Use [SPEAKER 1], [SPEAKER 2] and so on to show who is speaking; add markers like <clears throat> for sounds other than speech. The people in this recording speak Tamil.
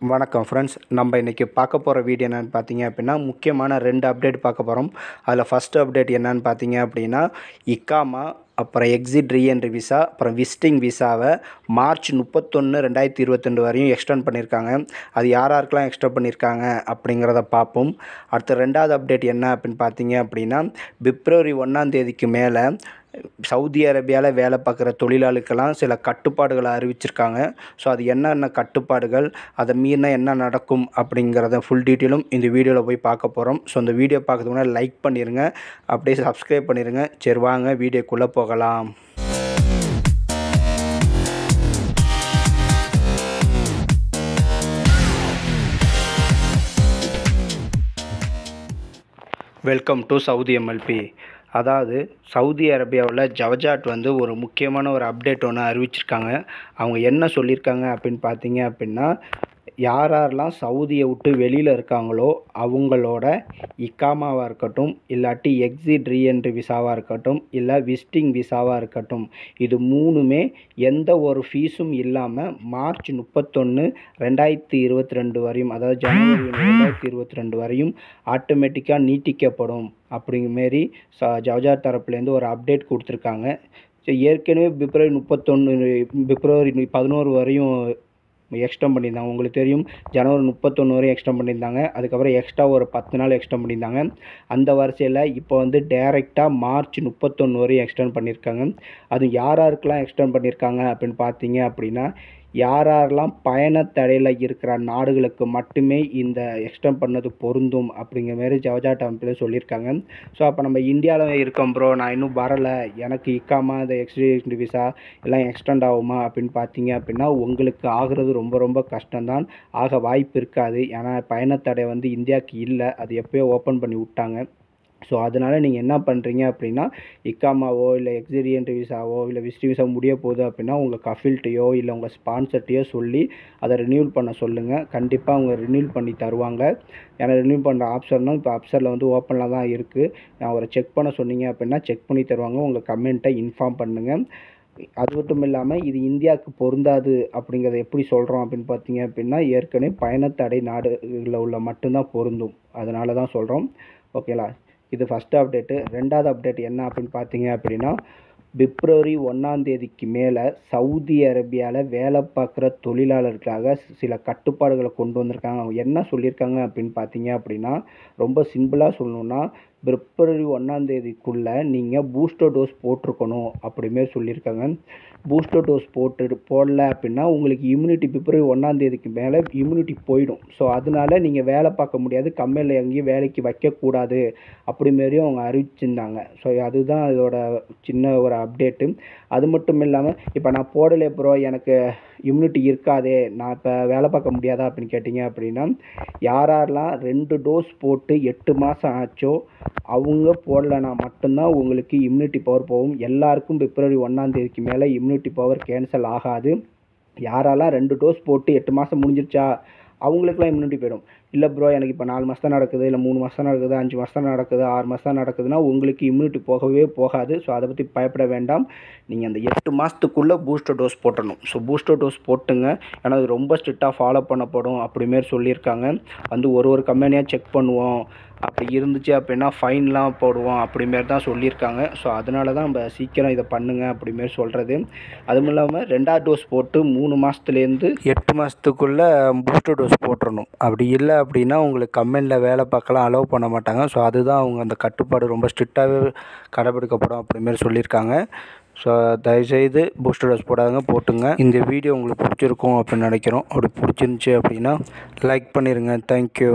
[SPEAKER 1] வணக்கம் ஃப்ரெண்ட்ஸ் நம்ம இன்றைக்கி பார்க்க போகிற வீடியோ என்னென்னு பார்த்தீங்க அப்படின்னா முக்கியமான ரெண்டு அப்டேட் பார்க்க போகிறோம் அதில் ஃபஸ்ட்டு அப்டேட் என்னென்னு பார்த்தீங்க அப்படின்னா இக்காமா அப்புறம் எக்ஸிட் ரீஎன்ட்ரி விசா அப்புறம் விசிட்டிங் விசாவை மார்ச் முப்பத்தொன்று ரெண்டாயிரத்தி இருபத்தெண்டு வரையும் எக்ஸ்டெண்ட் பண்ணியிருக்காங்க. அது யார் யாருக்கெலாம் எக்ஸ்டெண்ட் பண்ணியிருக்காங்க அப்படிங்கிறத பார்ப்போம். அடுத்த ரெண்டாவது அப்டேட் என்ன அப்படின்னு பார்த்தீங்க அப்படின்னா பிப்ரவரி ஒன்றாம் தேதிக்கு மேலே சவுதி அரேபியாவில் வேலை பார்க்குற தொழிலாளிக்கெல்லாம் சில கட்டுப்பாடுகளை அறிவிச்சிருக்காங்க. ஸோ அது என்னென்ன கட்டுப்பாடுகள் அதை மீறினா என்ன நடக்கும் அப்படிங்கிறத ஃபுல் டீட்டெயிலும் இந்த வீடியோவில் போய் பார்க்க போகிறோம் ஸோ இந்த வீடியோ பார்க்கறதுக்கு முன்னாடி லைக் பண்ணிடுங்க அப்படியே சப்ஸ்கிரைப் பண்ணிடுங்க சரி வாங்க வீடியோக்குள்ளே போகலாம். வெல்கம் டு சவுதி எம்எல்பி அதாவது சவுதி அரேபியாவில் ஜவஜாட் வந்து ஒரு முக்கியமான ஒரு அப்டேட் ஒன்று அறிவிச்சிருக்காங்க. அவங்க என்ன சொல்லியிருக்காங்க அப்படின்னு பார்த்தீங்க அப்படின்னா யார் யாரெல்லாம் சவுதியை விட்டு வெளியில் இருக்காங்களோ அவங்களோட இக்காமாவாக இருக்கட்டும் இல்லாட்டி எக்ஸிட் ரீஎன்ட்ரி விசாவாக இருக்கட்டும் இல்லை விசிட்டிங் விசாவாக இருக்கட்டும் இது மூணுமே எந்த ஒரு ஃபீஸும் இல்லாமல் மார்ச் முப்பத்தொன்று ரெண்டாயிரத்தி இருபத்தி ரெண்டு வரையும் அதாவது ஜனவரி <clears throat> ரெண்டாயிரத்தி இருபத்தி ரெண்டு வரையும் ஆட்டோமேட்டிக்காக நீட்டிக்கப்படும் அப்படிங்கிற மாரி ச ஜவஜார் தரப்புலேருந்து ஒரு அப்டேட் கொடுத்துருக்காங்க. ஏற்கனவே பிப்ரவரி முப்பத்தொன்று பிப்ரவரி பதினோரு வரையும் எக்ஸ்டெண்ட் பண்ணியிருந்தாங்க. உங்களுக்கு தெரியும் ஜனவரி முப்பத்தொன்று வரையும் எக்ஸ்டெண்ட் பண்ணியிருந்தாங்க. அதுக்கப்புறம் எக்ஸ்ட்ரா ஒரு பத்து நாள் எக்ஸ்டெண்ட் பண்ணியிருந்தாங்க. அந்த வரிசையில் இப்போ வந்து டேரெக்டாக மார்ச் முப்பத்தொன்று வரையும் எக்ஸ்டெண்ட் பண்ணியிருக்காங்க. அது யார் யாருக்கெல்லாம் எக்ஸ்டெண்ட் பண்ணியிருக்காங்க அப்படின்னு பார்த்தீங்க அப்படின்னா யார் யாரெல்லாம் பயணத்தடையில் இருக்கிற நாடுகளுக்கு மட்டுமே இந்த எக்ஸ்டெண்ட் பண்ணது பொருந்தும் அப்படிங்கிற மாதிரி ஜவஜா அமைப்பில் சொல்லியிருக்காங்க. ஸோ அப்போ நம்ம இந்தியாவில் இருக்கோம் ப்ரோ நான் இன்னும் வரலை. எனக்கு இக்காமா இந்த எக்ஸ்டேஷன் விசா எல்லாம் எக்ஸ்டெண்ட் ஆகுமா அப்படின்னு பார்த்தீங்க அப்படின்னா உங்களுக்கு ஆகிறது ரொம்ப ரொம்ப கஷ்டம்தான். ஆக வாய்ப்பு இருக்காது. ஏன்னா பயணத்தடை வந்து இந்தியாவுக்கு இல்லை. அது எப்போயோ ஓப்பன் பண்ணி விட்டாங்க. ஸோ அதனால் நீங்கள் என்ன பண்ணுறீங்க அப்படின்னா இக்காமாவோ இல்லை எக்ஸிரியன்ட் விசாவோ இல்லை விசிட் விசா முடிய போகுது அப்படின்னா உங்கள் கஃபில்ட்டையோ இல்லை உங்கள் ஸ்பான்சர்ட்டையோ சொல்லி அதை ரினியூல் பண்ண சொல்லுங்கள் கண்டிப்பாக அவங்க ரினியூல் பண்ணி தருவாங்க. ஏன்னா ரினியூல் பண்ணுற ஆப்ஷனும் இப்போ ஆப்ஷனில் வந்து ஓப்பனில் தான் இருக்குது நான் அவரை செக் பண்ண சொன்னீங்க அப்படின்னா செக் பண்ணி தருவாங்க. உங்கள் கமெண்ட்டை இன்ஃபார்ம் பண்ணுங்கள் அது மட்டும் இல்லாமல் இது இந்தியாவுக்கு பொருந்தாது அப்படிங்கிறத எப்படி சொல்கிறோம் அப்படின்னு பார்த்தீங்க அப்படின்னா ஏற்கனவே பயணத்தடை நாடுகளில் உள்ள மட்டும்தான் பொருந்தும். அதனால தான் சொல்கிறோம் ஓகேலா இது ஃபஸ்ட்டு அப்டேட்டு ரெண்டாவது அப்டேட் என்ன அப்படின்னு பார்த்தீங்க அப்படின்னா பிப்ரவரி ஒன்றாந்தேதிக்கு மேலே சவுதி அரேபியாவில் வேலை பார்க்குற தொழிலாளர்களுக்காக சில கட்டுப்பாடுகளை கொண்டு வந்திருக்காங்க. அவங்க என்ன சொல்லியிருக்காங்க அப்படின்னு பார்த்தீங்க அப்படின்னா ரொம்ப சிம்பிளாக சொல்லணுன்னா பிப்ரவரி ஒன்றாந்தேதிக்குள்ளே நீங்கள் பூஸ்டர் டோஸ் போட்டிருக்கணும் அப்படிமாரி சொல்லியிருக்காங்க. பூஸ்டர் டோஸ் போட்டு போடல அப்படின்னா உங்களுக்கு இம்யூனிட்டி பிப்ரவரி ஒன்றாந்தேதிக்கு மேலே இம்யூனிட்டி போயிடும். ஸோ அதனால நீங்கள் வேலை பார்க்க முடியாது. கம்பெனியில் எங்கேயும் வேலைக்கு வைக்கக்கூடாது அப்படி மாரியும் அவங்க அறிவிச்சிருந்தாங்க. ஸோ அதுதான் இதோட சின்ன ஒரு அப்டேட்டு அது மட்டும் இல்லாமல் இப்போ நான் போடலை ப்ரோ எனக்கு இம்யூனிட்டி இருக்காதே நான் இப்போ வேலை பார்க்க முடியாதா அப்படின்னு கேட்டிங்க அப்படின்னா யார் யாரெல்லாம் ரெண்டு டோஸ் போட்டு எட்டு மாதம் ஆச்சோ அவங்க போடலைன்னா மட்டும்தான் உங்களுக்கு இம்யூனிட்டி பவர் போகும். எல்லாருக்கும் பிப்ரவரி ஒன்றாந்தேதிக்கு மேலே இம்யூனிட்டி பவர் கேன்சல் ஆகாது. யாரெல்லாம் ரெண்டு டோஸ் போட்டு எட்டு மாதம் முடிஞ்சிருச்சா? அவங்களுக்குலாம் இம்யூனிட்டி போயிடும். இல்லை ப்ரோ எனக்கு இப்போ நாலு மாதம் நடக்குது இல்லை மூணு மாதம் நடக்குது அஞ்சு மாதம் நடக்குது ஆறு மாதம் நடக்குதுன்னா உங்களுக்கு இம்யூனிட்டி போகவே போகாது. ஸோ அதை பற்றி பயப்பட வேண்டாம். நீங்கள் அந்த எட்டு மாதத்துக்குள்ளே பூஸ்டர் டோஸ் போட்டணும் ஸோ பூஸ்டர் டோஸ் போட்டுங்க. ஏன்னா அது ரொம்ப ஸ்ட்ரிக்டாக ஃபாலோ பண்ணப்படும் அப்படிமாரி சொல்லியிருக்காங்க. வந்து ஒரு ஒரு கம்பெனியாக செக் பண்ணுவோம். அப்படி இருந்துச்சு அப்படின்னா ஃபைன்லாம் போடுவோம் அப்படிமாரி தான் சொல்லியிருக்காங்க. ஸோ அதனால தான் நம்ம சீக்கிரம் இதை பண்ணுங்க அப்படிமாரி சொல்கிறது அதுவும் இல்லாமல் ரெண்டாவது டோஸ் போட்டு மூணு மாதத்துலேருந்து எட்டு மாதத்துக்குள்ளே பூஸ்டர் டோஸ் போட்டுறணும். அப்படி இல்லை அப்படின்னா உங்களுக்கு கம்பெனியில் வேலை பார்க்கலாம் அலோவ் பண்ண மாட்டாங்க. ஸோ அதுதான் அவங்க அந்த கட்டுப்பாடு ரொம்ப ஸ்ட்ரிக்டாகவே கடைபிடிக்கப்படும் அப்படிமாரி சொல்லியிருக்காங்க. ஸோ தயவுசெய்து பூஸ்டர் டோஸ் போடாதுங்க போட்டுங்க. இந்த வீடியோ உங்களுக்கு பிடிச்சிருக்கும் அப்படின்னு நினைக்கிறோம். அப்படி பிடிச்சிருந்துச்சி அப்படின்னா லைக் பண்ணிடுங்க தேங்க்யூ